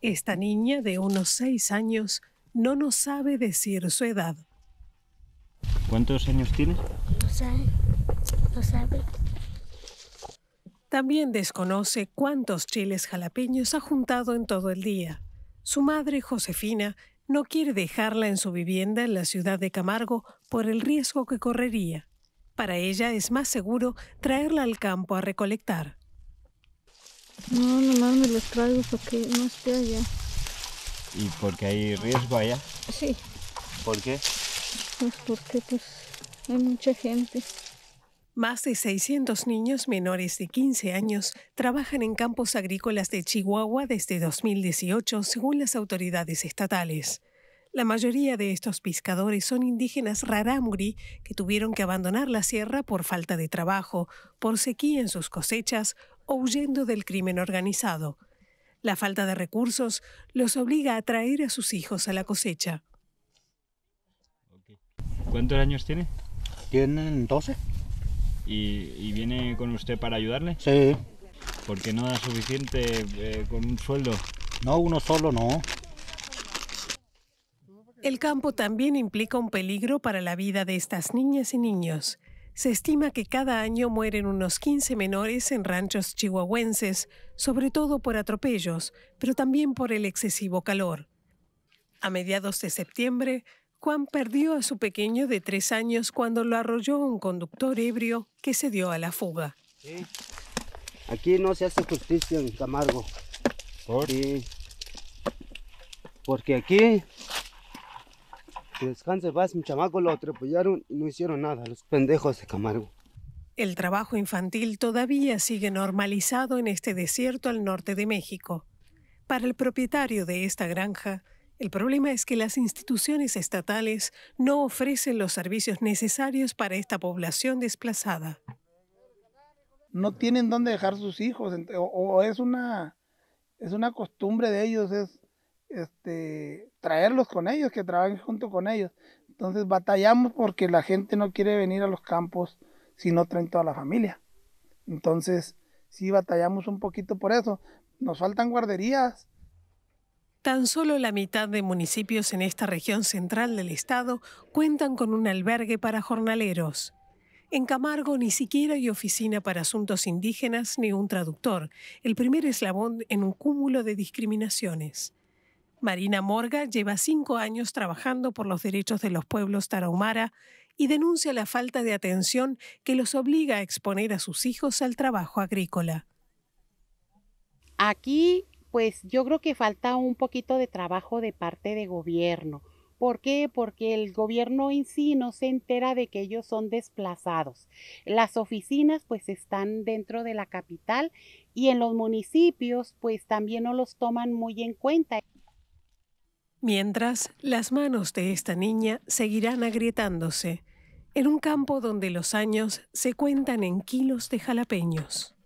Esta niña de unos seis años no nos sabe decir su edad. ¿Cuántos años tienes? No sabe, no sabe. También desconoce cuántos chiles jalapeños ha juntado en todo el día. Su madre, Josefina, no quiere dejarla en su vivienda en la ciudad de Camargo por el riesgo que correría. Para ella es más seguro traerla al campo a recolectar. No, nomás me los traigo porque no esté allá. ¿Y porque hay riesgo allá? Sí, ¿Por qué? pues porque pues hay mucha gente. Más de 600 niños menores de 15 años trabajan en campos agrícolas de Chihuahua desde 2018, según las autoridades estatales. La mayoría de estos pescadores son indígenas rarámuri que tuvieron que abandonar la sierra por falta de trabajo, por sequía en sus cosechas o huyendo del crimen organizado. La falta de recursos los obliga a traer a sus hijos a la cosecha. ¿Cuántos años tiene? Tienen 12. ¿Y, y viene con usted para ayudarle? Sí. Porque no da suficiente eh, con un sueldo. No, uno solo no. El campo también implica un peligro para la vida de estas niñas y niños. Se estima que cada año mueren unos 15 menores en ranchos chihuahuenses, sobre todo por atropellos, pero también por el excesivo calor. A mediados de septiembre, Juan perdió a su pequeño de tres años cuando lo arrolló un conductor ebrio que se dio a la fuga. Aquí no se hace justicia en Camargo. ¿Por? Sí. Porque aquí, que descanse paz, mi chamaco lo atropellaron y no hicieron nada, los pendejos de Camargo. El trabajo infantil todavía sigue normalizado en este desierto al norte de México. Para el propietario de esta granja, el problema es que las instituciones estatales no ofrecen los servicios necesarios para esta población desplazada. no tienen dónde dejar sus hijos o, o es una es una costumbre de ellos es este traerlos con ellos que trabajen junto con ellos. Entonces batallamos porque la gente no quiere venir a los campos si no traen toda la familia. Entonces sí batallamos un poquito por eso. Nos faltan guarderías. Tan solo la mitad de municipios en esta región central del estado cuentan con un albergue para jornaleros. En Camargo ni siquiera hay oficina para asuntos indígenas ni un traductor, el primer eslabón en un cúmulo de discriminaciones. Marina Morga lleva cinco años trabajando por los derechos de los pueblos tarahumara y denuncia la falta de atención que los obliga a exponer a sus hijos al trabajo agrícola. Aquí, pues yo creo que falta un poquito de trabajo de parte de gobierno. ¿Por qué? Porque el gobierno en sí no se entera de que ellos son desplazados. Las oficinas pues están dentro de la capital y en los municipios pues también no los toman muy en cuenta. Mientras, las manos de esta niña seguirán agrietándose en un campo donde los años se cuentan en kilos de jalapeños.